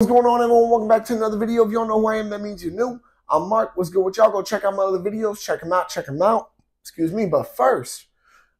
What's going on, everyone? Welcome back to another video. If you don't know who I am, that means you're new. I'm Mark. What's good with y'all? Go check out my other videos. Check them out. Check them out. Excuse me. But first,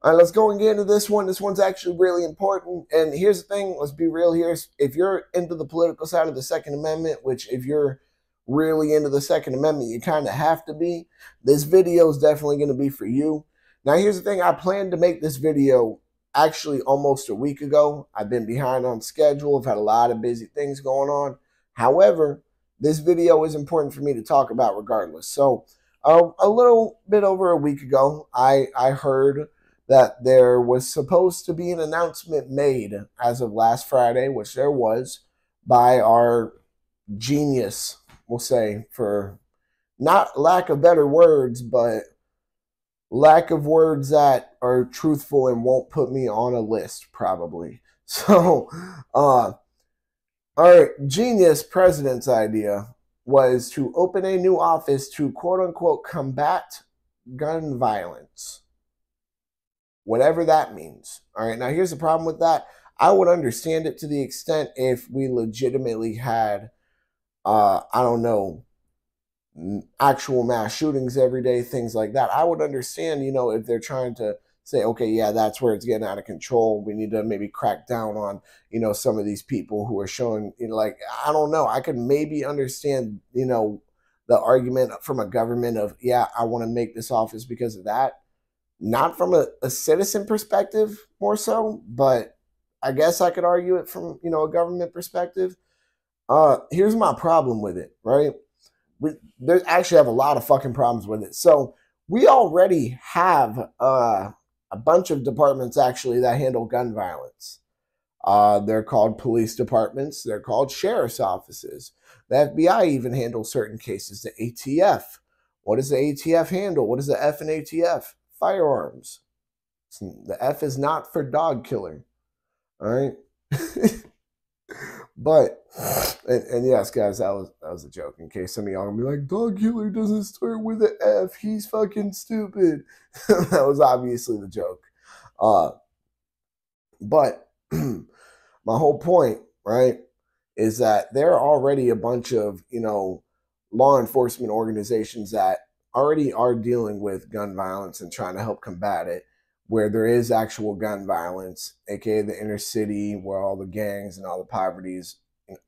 all right, let's go and get into this one. This one's actually really important. And here's the thing. Let's be real here. If you're into the political side of the Second Amendment, which if you're really into the Second Amendment, you kind of have to be, this video is definitely going to be for you. Now, here's the thing. I planned to make this video actually almost a week ago. I've been behind on schedule. I've had a lot of busy things going on. However, this video is important for me to talk about regardless. So, uh, a little bit over a week ago, I, I heard that there was supposed to be an announcement made as of last Friday, which there was, by our genius, we'll say, for not lack of better words, but lack of words that are truthful and won't put me on a list probably. So uh our genius president's idea was to open a new office to quote unquote combat gun violence. Whatever that means. All right now here's the problem with that. I would understand it to the extent if we legitimately had uh i don't know actual mass shootings every day, things like that. I would understand, you know, if they're trying to say, okay, yeah, that's where it's getting out of control. We need to maybe crack down on, you know, some of these people who are showing, you know, like, I don't know. I could maybe understand, you know, the argument from a government of, yeah, I want to make this office because of that. Not from a, a citizen perspective, more so, but I guess I could argue it from, you know, a government perspective. Uh, here's my problem with it, right? We there's actually have a lot of fucking problems with it. So we already have uh, a bunch of departments actually that handle gun violence. Uh, they're called police departments. They're called sheriff's offices. The FBI even handles certain cases. The ATF. What does the ATF handle? What is the F in ATF? Firearms. The F is not for dog killer. All right. but and, and, yes, guys, that was that was a joke. In case some of y'all gonna be like, "Dog killer doesn't start with an F. He's fucking stupid." that was obviously the joke. Uh, but my whole point, right, is that there are already a bunch of you know law enforcement organizations that already are dealing with gun violence and trying to help combat it where there is actual gun violence, aka the inner city, where all the gangs and all the poverties,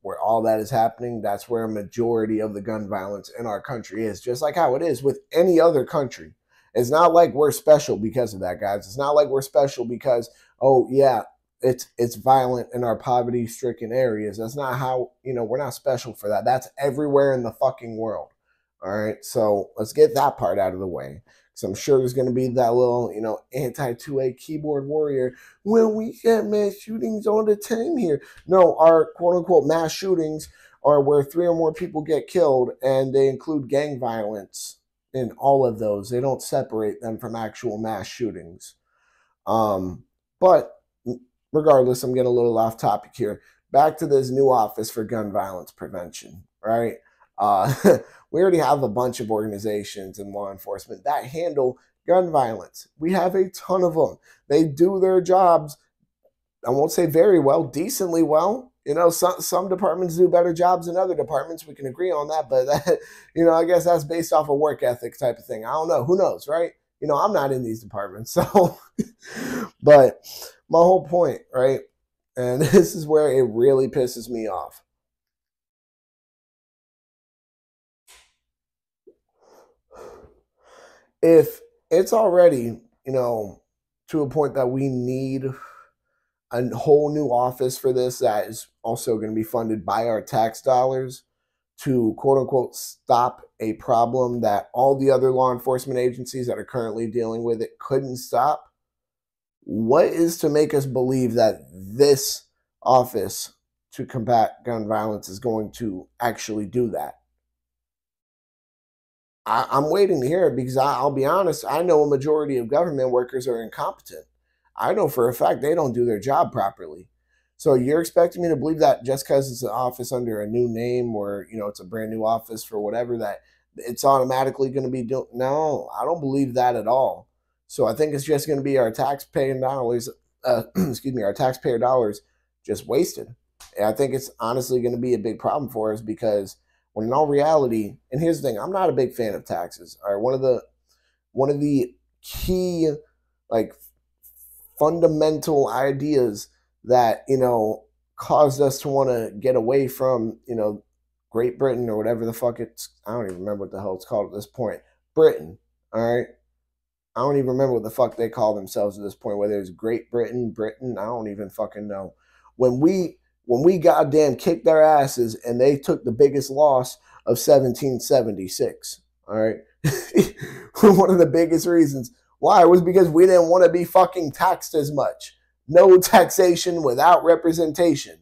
where all that is happening, that's where a majority of the gun violence in our country is, just like how it is with any other country. It's not like we're special because of that, guys. It's not like we're special because, oh yeah, it's it's violent in our poverty stricken areas. That's not how, you know, we're not special for that. That's everywhere in the fucking world. All right. So let's get that part out of the way. So I'm sure there's going to be that little, you know, anti 2A keyboard warrior. Well, we get mass shootings all the time here. No, our quote unquote mass shootings are where three or more people get killed, and they include gang violence in all of those. They don't separate them from actual mass shootings. Um, but regardless, I'm getting a little off topic here. Back to this new office for gun violence prevention, right? Uh, we already have a bunch of organizations in law enforcement that handle gun violence. We have a ton of them. They do their jobs, I won't say very well, decently well. You know, some, some departments do better jobs than other departments. We can agree on that, but that, you know, I guess that's based off a work ethic type of thing. I don't know. Who knows, right? You know, I'm not in these departments. So, but my whole point, right? And this is where it really pisses me off if it's already, you know, to a point that we need a whole new office for this that is also going to be funded by our tax dollars to quote unquote stop a problem that all the other law enforcement agencies that are currently dealing with it couldn't stop. What is to make us believe that this office to combat gun violence is going to actually do that? I, am waiting to hear it because I, I'll be honest, I know a majority of government workers are incompetent. I know for a fact they don't do their job properly. So you're expecting me to believe that just because it's an office under a new name or you know it's a brand new office for whatever that it's automatically going to be doing? No, I don't believe that at all. So I think it's just going to be our taxpaying dollars, uh, excuse me, our taxpayer dollars just wasted. And I think it's honestly going to be a big problem for us because when in all reality, and here's the thing, I'm not a big fan of taxes. All right, one of the one of the key like fundamental ideas that you know caused us to want to get away from you know Great Britain or whatever the fuck it's I don't even remember what the hell it's called at this point. Britain, all right. I don't even remember what the fuck they call themselves at this point. Whether it's Great Britain, Britain, I don't even fucking know. When we when we goddamn kicked their asses and they took the biggest loss of 1776. All right. One of the biggest reasons why was because we didn't want to be fucking taxed as much. No taxation without representation.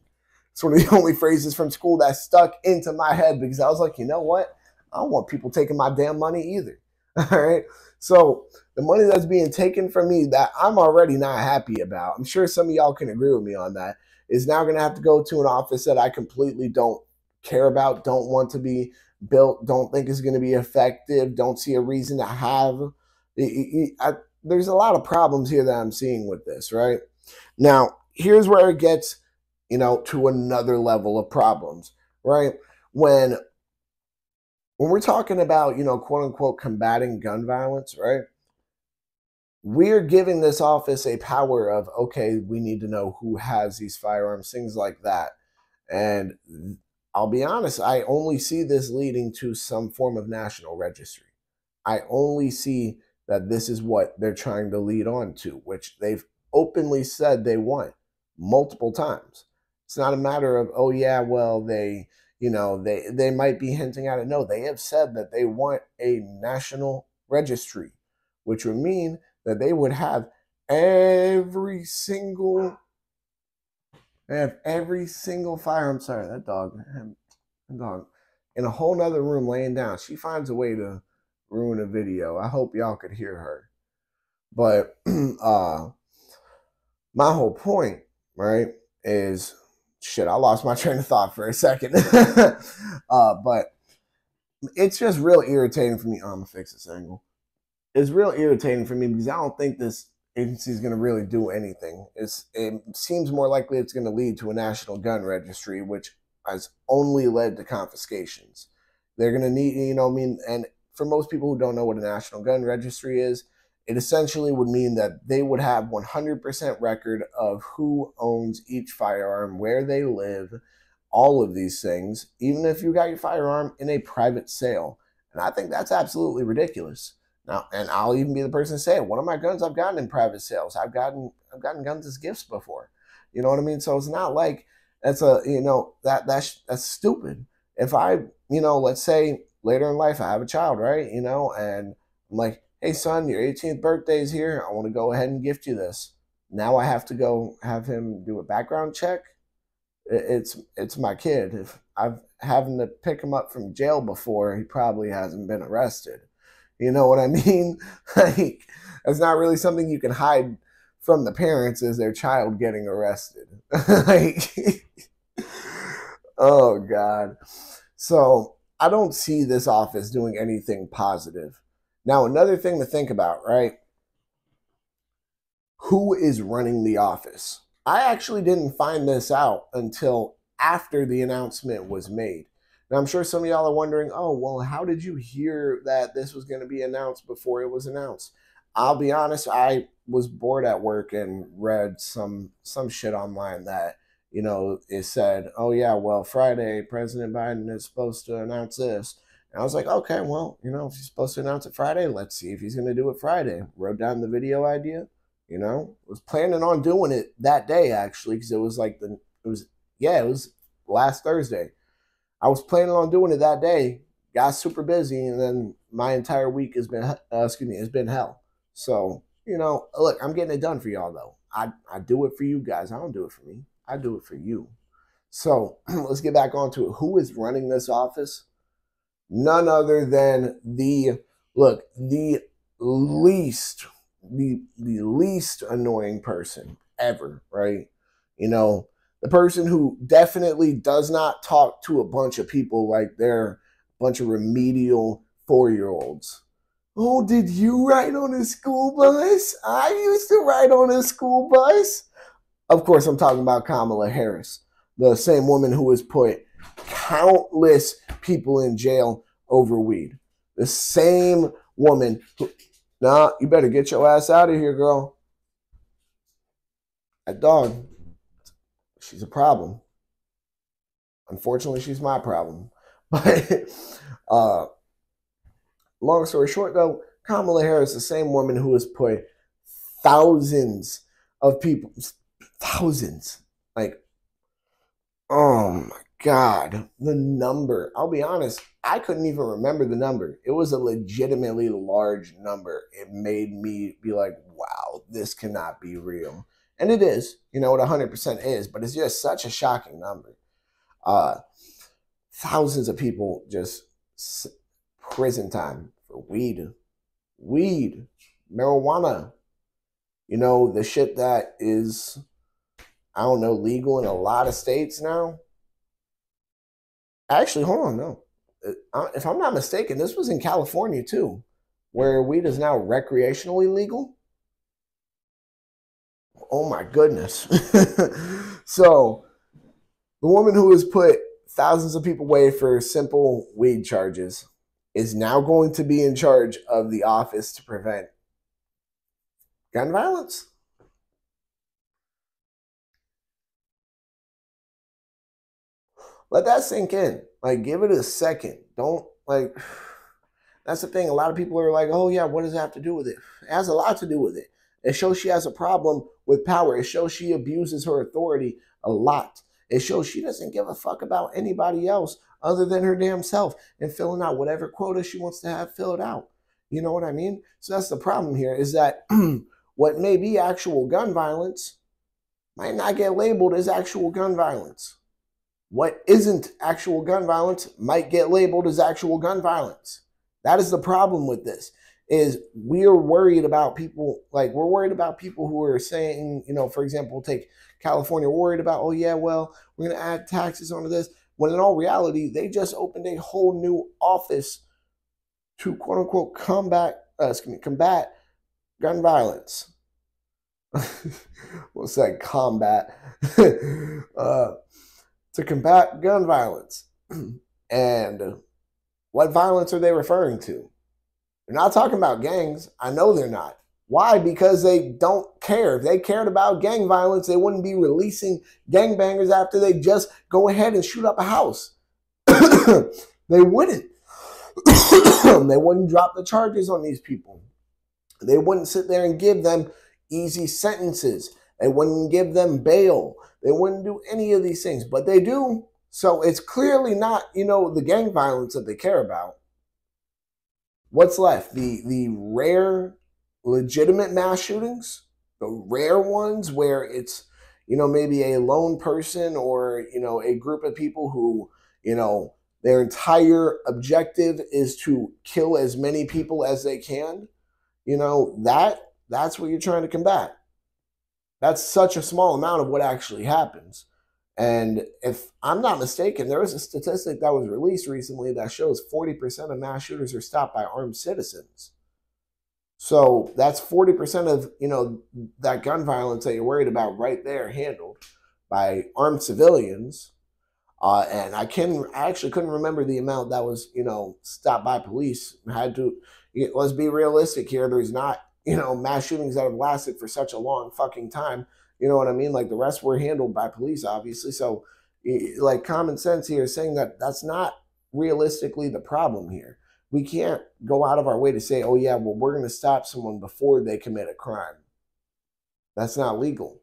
It's one of the only phrases from school that stuck into my head because I was like, you know what? I don't want people taking my damn money either. All right. So the money that's being taken from me that I'm already not happy about, I'm sure some of y'all can agree with me on that, is now going to have to go to an office that I completely don't care about, don't want to be built, don't think is going to be effective, don't see a reason to have. I, there's a lot of problems here that I'm seeing with this, right? Now, here's where it gets, you know, to another level of problems, right? When when we're talking about, you know, quote unquote combating gun violence, right? We're giving this office a power of, okay, we need to know who has these firearms, things like that. And I'll be honest, I only see this leading to some form of national registry. I only see that this is what they're trying to lead on to, which they've openly said they want multiple times. It's not a matter of, oh, yeah, well, they you know they they might be hinting at it no they have said that they want a national registry which would mean that they would have every single they have every single fire i'm sorry that dog that dog in a whole nother room laying down she finds a way to ruin a video i hope y'all could hear her but uh my whole point right is shit, I lost my train of thought for a second. uh, but it's just real irritating for me. Oh, I'm gonna fix this angle. It's real irritating for me because I don't think this agency is going to really do anything. It's it seems more likely it's going to lead to a national gun registry, which has only led to confiscations. They're going to need, you know, I mean, and for most people who don't know what a national gun registry is, it essentially would mean that they would have 100% record of who owns each firearm, where they live, all of these things, even if you got your firearm in a private sale. And I think that's absolutely ridiculous. Now, and I'll even be the person to say, one of my guns I've gotten in private sales. I've gotten I've gotten guns as gifts before. You know what I mean? So it's not like that's a you know that that's that's stupid. If I you know let's say later in life I have a child, right? You know, and I'm like, hey son, your 18th birthday is here. I want to go ahead and gift you this. Now I have to go have him do a background check. It's it's my kid. If I've having to pick him up from jail before, he probably hasn't been arrested. You know what I mean? like that's not really something you can hide from the parents is their child getting arrested. like oh god. So I don't see this office doing anything positive now, another thing to think about, right? Who is running the office? I actually didn't find this out until after the announcement was made. Now, I'm sure some of y'all are wondering, oh, well, how did you hear that this was going to be announced before it was announced? I'll be honest, I was bored at work and read some some shit online that, you know, it said, oh, yeah, well, Friday, President Biden is supposed to announce this. And I was like, okay, well, you know, if he's supposed to announce it Friday, let's see if he's going to do it Friday. Wrote down the video idea, you know, was planning on doing it that day actually, because it was like the, it was, yeah, it was last Thursday. I was planning on doing it that day, got super busy, and then my entire week has been, uh, excuse me, has been hell. So, you know, look, I'm getting it done for y'all though. I, I do it for you guys. I don't do it for me. I do it for you. So let's get back onto it. Who is running this office? none other than the look the least the the least annoying person ever right you know the person who definitely does not talk to a bunch of people like they're a bunch of remedial four year olds oh did you ride on a school bus i used to ride on a school bus of course i'm talking about kamala harris the same woman who has put countless people in jail over weed. The same woman who, nah, you better get your ass out of here, girl. That dog, she's a problem. Unfortunately, she's my problem. But uh, long story short, though, Kamala Harris, the same woman who has put thousands of people, thousands, like, oh my God, the number. I'll be honest, I couldn't even remember the number. It was a legitimately large number. It made me be like, wow, this cannot be real. And it is, you know, it 100% is, but it's just such a shocking number. Uh, thousands of people just prison time for weed, weed, marijuana. You know, the shit that is, I don't know, legal in a lot of states now. Actually, hold on, no. Uh, if I'm not mistaken, this was in California too, where weed is now recreationally legal. Oh my goodness. so, the woman who has put thousands of people away for simple weed charges is now going to be in charge of the office to prevent gun violence. Let that sink in. Like, give it a second. Don't, like, that's the thing. A lot of people are like, oh, yeah, what does it have to do with it? It has a lot to do with it. It shows she has a problem with power. It shows she abuses her authority a lot. It shows she doesn't give a fuck about anybody else other than her damn self and filling out whatever quota she wants to have filled out. You know what I mean? So that's the problem here is that what may be actual gun violence might not get labeled as actual gun violence. What isn't actual gun violence might get labeled as actual gun violence. That is the problem with this is we're worried about people like we're worried about people who are saying, you know, for example, take California worried about, oh yeah, well, we're gonna add taxes onto this. When in all reality, they just opened a whole new office to quote unquote combat uh, excuse me, combat gun violence. What's that combat? uh, to combat gun violence. and what violence are they referring to? They're not talking about gangs. I know they're not. Why? Because they don't care. If they cared about gang violence, they wouldn't be releasing gangbangers after they just go ahead and shoot up a house. they wouldn't. they wouldn't drop the charges on these people. They wouldn't sit there and give them easy sentences. They wouldn't give them bail. They wouldn't do any of these things, but they do. So it's clearly not, you know, the gang violence that they care about what's left? The the rare legitimate mass shootings, the rare ones where it's you know maybe a lone person or you know a group of people who you know their entire objective is to kill as many people as they can you know that that's what you're trying to combat. That's such a small amount of what actually happens and if I'm not mistaken, there was a statistic that was released recently that shows 40% of mass shooters are stopped by armed citizens. So that's 40% of, you know, that gun violence that you're worried about right there handled by armed civilians. Uh, and I can I actually couldn't remember the amount that was, you know, stopped by police. Had to let's be realistic here. There's not, you know, mass shootings that have lasted for such a long fucking time you know what I mean? Like the rest were handled by police, obviously. So, like common sense here is saying that that's not realistically the problem here. We can't go out of our way to say, oh, yeah, well, we're going to stop someone before they commit a crime. That's not legal.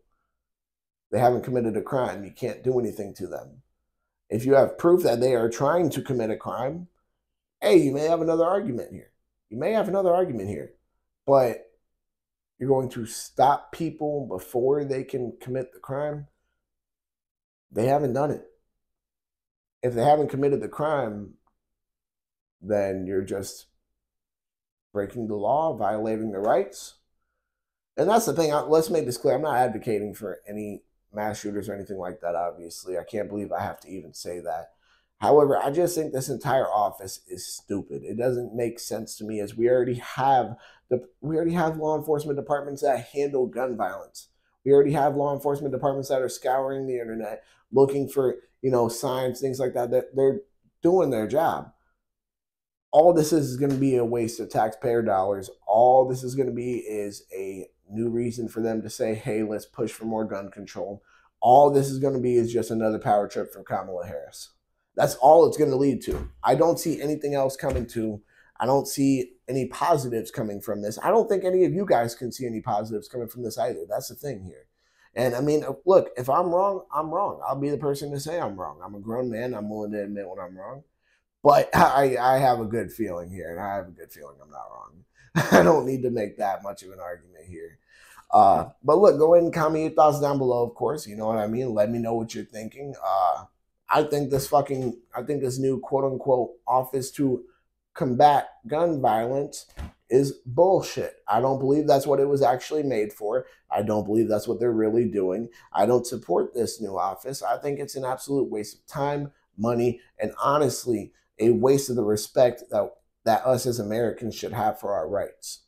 They haven't committed a crime. You can't do anything to them. If you have proof that they are trying to commit a crime, hey, you may have another argument here. You may have another argument here. But you're going to stop people before they can commit the crime. They haven't done it. If they haven't committed the crime, then you're just breaking the law, violating the rights. And that's the thing. Let's make this clear. I'm not advocating for any mass shooters or anything like that, obviously. I can't believe I have to even say that. However, I just think this entire office is stupid. It doesn't make sense to me as we already have we already have law enforcement departments that handle gun violence. We already have law enforcement departments that are scouring the internet. looking for, you know, signs, things like that. That they're doing their job. All this is, going to be a waste of taxpayer dollars. All this is going to be is a new reason for them to say, hey, let's push for more gun control. All this is going to be is just another power trip for Kamala Harris. That's all it's going to lead to. I don't see anything else coming to. I don't see any positives coming from this. I don't think any of you guys can see any positives coming from this either. That's the thing here. And I mean, look, if I'm wrong, I'm wrong. I'll be the person to say I'm wrong. I'm a grown man. I'm willing to admit when I'm wrong. But I, I have a good feeling here, and I have a good feeling I'm not wrong. I don't need to make that much of an argument here. Uh, but look, go ahead and comment your thoughts down below, of course. You know what I mean? Let me know what you're thinking. Uh, I think this fucking, I think this new quote unquote office to combat gun violence is bullshit. I don't believe that's what it was actually made for. I don't believe that's what they're really doing. I don't support this new office. I think it's an absolute waste of time, money, and honestly, a waste of the respect that, that us as Americans should have for our rights.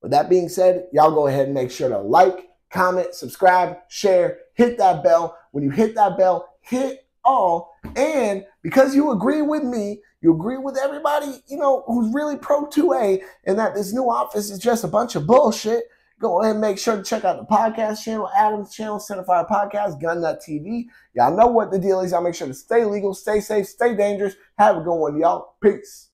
With that being said, y'all go ahead and make sure to like, comment, subscribe, share, hit that bell. When you hit that bell, hit all. And because you agree with me, you agree with everybody, you know, who's really pro 2A and that this new office is just a bunch of bullshit. Go ahead and make sure to check out the podcast channel, Adam's channel, Centerfire Podcast, Gun.tv. Y'all know what the deal is. Y'all make sure to stay legal, stay safe, stay dangerous. Have a good one, y'all. Peace.